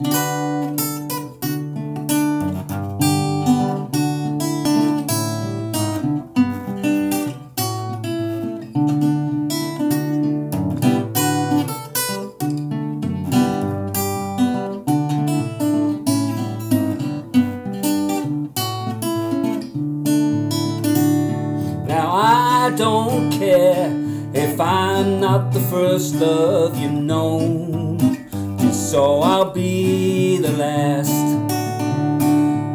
Now I don't care if I'm not the first love you've known, just so I'll be the last.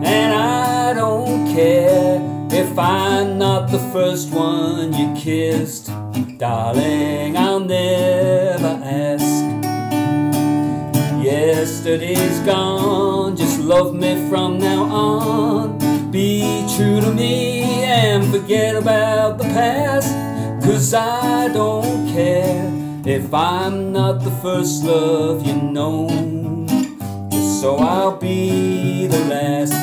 And I don't care if I'm not the first one you kissed, darling, I'll never ask. Yesterday's gone, just love me from now on. Be true to me and forget about the past. Cause I don't care if I'm not the first love you know. Just so I'll be the last.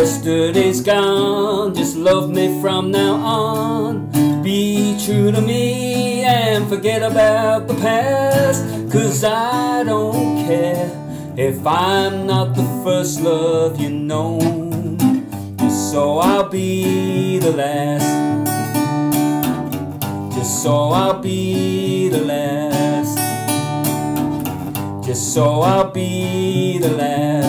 Yesterday's gone, just love me from now on. Be true to me and forget about the past. Cause I don't care if I'm not the first love you know. Just so I'll be the last. Just so I'll be the last. Just so I'll be the last. Just so I'll be the last.